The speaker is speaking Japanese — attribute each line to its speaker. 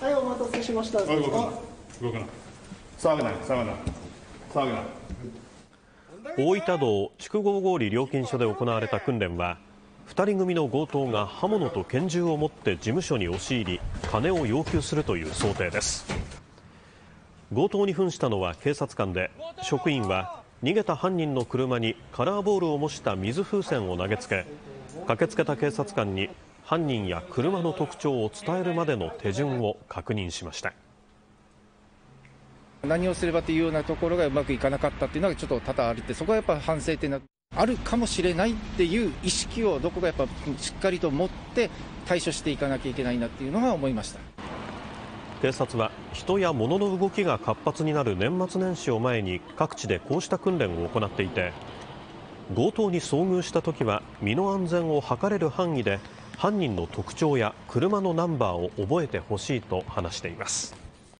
Speaker 1: はい、お待たせしました。
Speaker 2: あ動くな動くな騒ぐな騒ぐな騒ぐな
Speaker 3: 大分道筑後郡料金所で行われた訓練は2人組の強盗が刃物と拳銃を持って事務所に押し入り金を要求するという想定です強盗に扮したのは警察官で職員は逃げた犯人の車にカラーボールを模した水風船を投げつけ駆けつけた警察官に犯人や車の特徴を伝えるまでの手順を確認しました
Speaker 4: 何をすればというようなところがうまくいかなかったっていうのがちょっと多々あるって、そこはやっぱ反省点があるかもしれないっていう意識をどこかやっぱしっかりと持って対処していかなきゃいけないなっていうのは思いました。
Speaker 3: 警察は人や物の動きが活発になる年末年始を前に各地でこうした訓練を行っていて強盗に遭遇した時は身の安全を図れる範囲で犯人の特徴や車のナンバーを覚えてほしいと話しています。